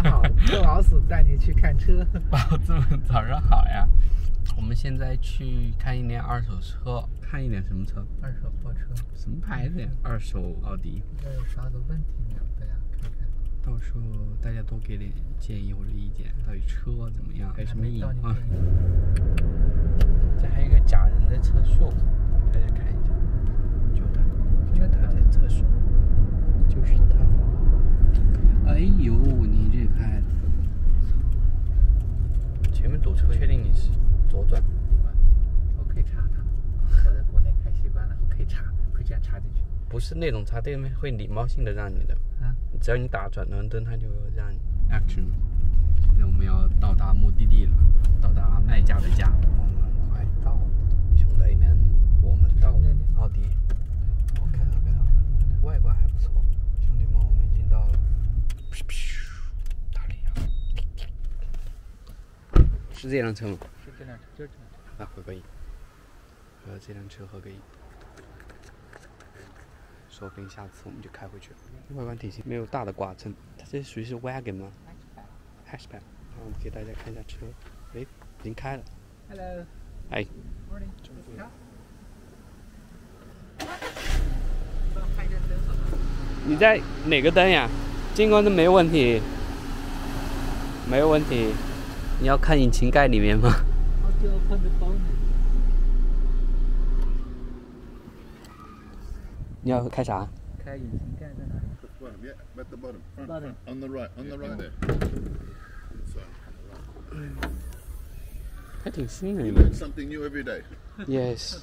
带你去看车。宝子们早上好呀！我们现在去看一辆二手车，看一辆什么车？二手货车，什么牌子呀？二手奥迪。这有啥子问题没有？大家看看。到时候大家多给点建议或者意见，到底车怎么样，还有什么隐患这？还有一个假人的车速，大家看一下，就他，就他在厕所，就是他。哎呦，你这开的，前面堵车，确定你是左转？我可以插它。我在国内开习惯了，我可以插，可以这样插进去。不是那种插，对面会礼貌性的让你的，啊，只要你打转轮灯，它就让你。Action。现在我们要到达目的地了，到达卖家的家，我们快到了，兄弟们，我们到了。奥迪。我看到看到，外观还不错，兄弟们，我们已经到了。噗噗打脸啊！是这辆车吗？是这辆车，就是这辆车。啊，合个影。和这辆车合个影。说不定下次我们就开回去了。外观体型没有大的剐蹭，它这属于是 wagon 吗？hatchback。然后我们给大家看一下车，哎，已经开了。Hello, 哎？你在哪个灯呀？近光灯没问题，没有问题。你要看引擎盖里面吗?你要开啥？开引擎盖在哪里？Bottom, yeah, at the bottom. Front, Bottom. front. On the right, on the right there. Learn。something new every day. Yes。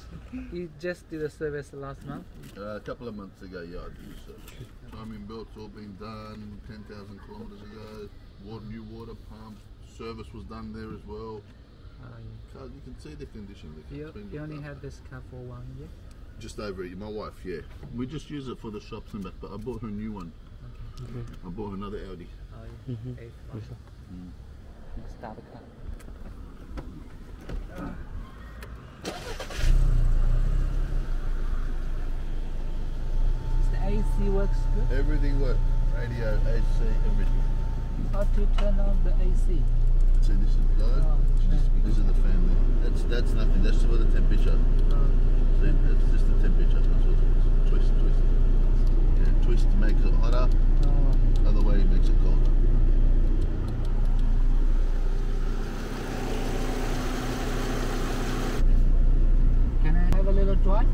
You just did a service last month. Uh, a couple of months ago, yeah, I did research. Timing belts all been done 10,000 kilometres ago. Water, new water pump. Service was done there as well. Uh, Car, you can see the condition. The you, car's you only had this car for one year. Just over it. My wife, yeah. We just use it for the shops and back, but I bought her a new one. I bought her another Audi. Oh, yeah. Eighth one. Start the car. The AC works good. Everything worked. Radio, AC, everything. How to turn on the AC? So this is low. Oh, just the family. That's that's nothing. That's just for the temperature. Oh, See, that's just the temperature. That's what it is. Twist, twist. Yeah, twist makes it hotter. Oh. Other way it makes it colder. Can I have a little twat?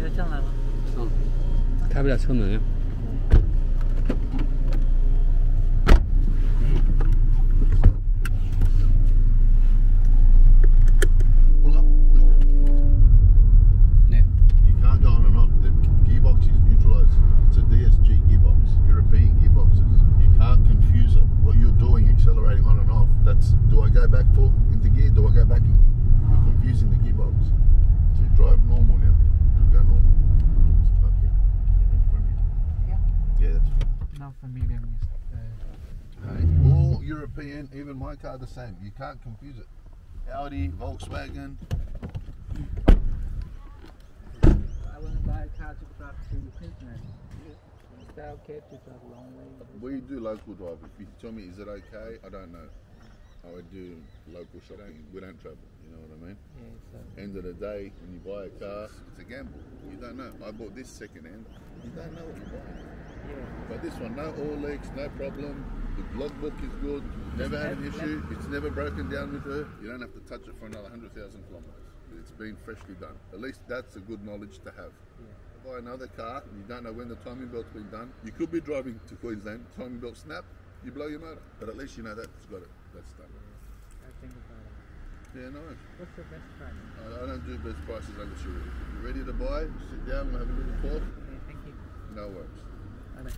You're telling me. 답이 다 쳤네요. European, even my car the same. You can't confuse it. Audi, Volkswagen. I want to buy a car to drive to Queensland. Is that okay to drive a long way? We do local driving. If you tell me, is it okay? I don't know. I would do local shopping. We don't travel. You know what I mean? Yeah, so End of the day, when you buy a car, it's a gamble. You don't know. I bought this second hand. You don't know what you're buying. yeah. But this one, no oil leaks, no problem. The logbook is good. Never had an issue. It's never broken down with her. You don't have to touch it for another 100,000 kilometres. It's been freshly done. At least that's a good knowledge to have. Buy another car and you don't know when the timing belt's been done. You could be driving to Queensland, timing belt snap, you blow your motor. But at least you know that's got it. That's done. I think about it. Yeah, no. What's the best price? I, I don't do best prices unless you're ready. You're ready to buy, sit down and have a little talk. Okay, thank you. No worries. 好的。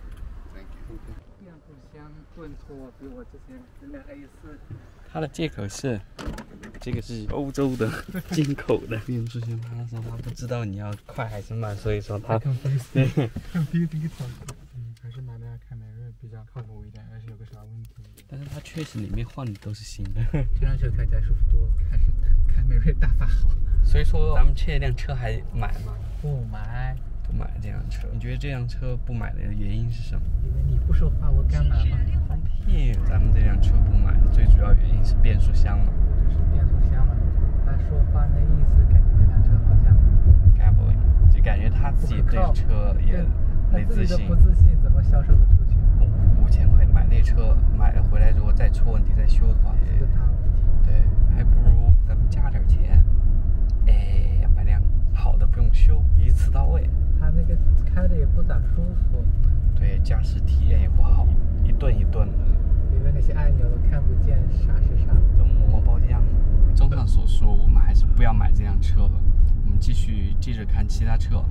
Thank you. 变速箱顿挫比我之前那辆 A 四它的借口是，这个是欧洲的 进口的变速箱。他说他不知道你要快还是慢，所以说他 嗯，还是买辆凯美瑞比较靠谱一点，而且有个啥问题？但是它确实里面换的都是新的，这辆车开起来舒服多了，还是凯美瑞大法好。所以说咱们这辆车还买吗？不买，不买这辆车。你觉得这辆车不买的原因是什么？因为你不说话，我干嘛吗？放屁！咱们这辆车不买的，最主要原因是变速箱嘛。就是变速箱嘛？他说话那意思，感觉这辆车好像 Gambling，就感觉他自己对车也没自信不。自信，怎么销售的出去？五千块买那车，买了回来如果再出问题再修的话，是个大问题。对，还不如咱们加点钱，哎，买辆好的不用修，一次到位。他那个开着也不咋舒服，对，驾驶体验也不好，一顿一顿的，里面那些按钮都看不见啥是啥。都磨磨包浆。综上所述，我们还是不要买这辆车了，我们继续接着看其他车。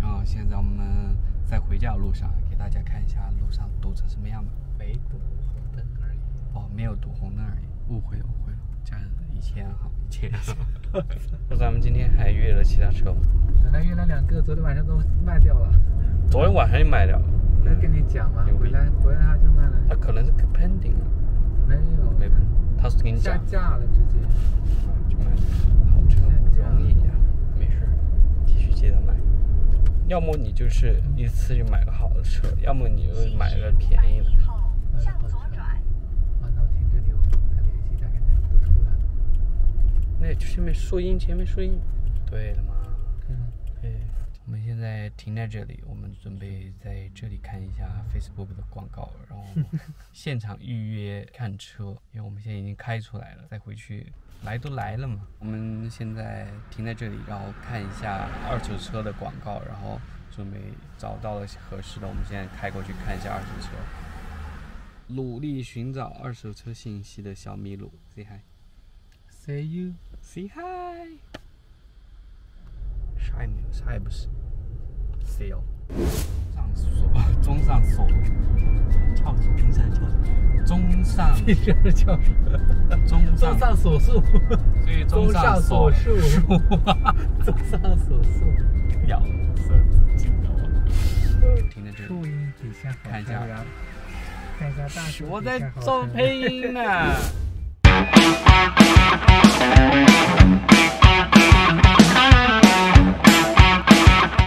然后现在我们在回家的路上，给大家看一下路上堵成什么样吧。没堵红灯而已。哦，没有堵红灯而已，误会，误会了，家人以前好，以前。那咱们今天还约了其他车吗？本来约了两个，昨天晚上都卖掉了。昨天晚上就卖掉了。不是跟你讲吗你？回来回来他就卖了。他可能是 pending 啊，没有，没他是跟你下讲，架了直接。啊就买了。好车不容易呀，没事，继续接着买。要么你就是一次就买个好的车，要么你就买个便宜的。向左转。啊，那我停这里，我跟他联系一下，看看都出来了。那就前面树荫，前面树荫。对了嘛。在停在这里，我们准备在这里看一下 Facebook 的广告，然后现场预约看车，因为我们现在已经开出来了，再回去来都来了嘛。我们现在停在这里，然后看一下二手车的广告，然后准备找到了合适的，我们现在开过去看一下二手车。努力寻找二手车信息的小麋鹿，say hi，say you。Say hi。啥也没有，啥也不是。Sale。上锁，中上锁，翘子冰山翘上。这是叫什么？中上，综上所述，所以中综上锁所述数，综上所述。咬舌自尽了。停在这看一下看一下大我在做配音呢。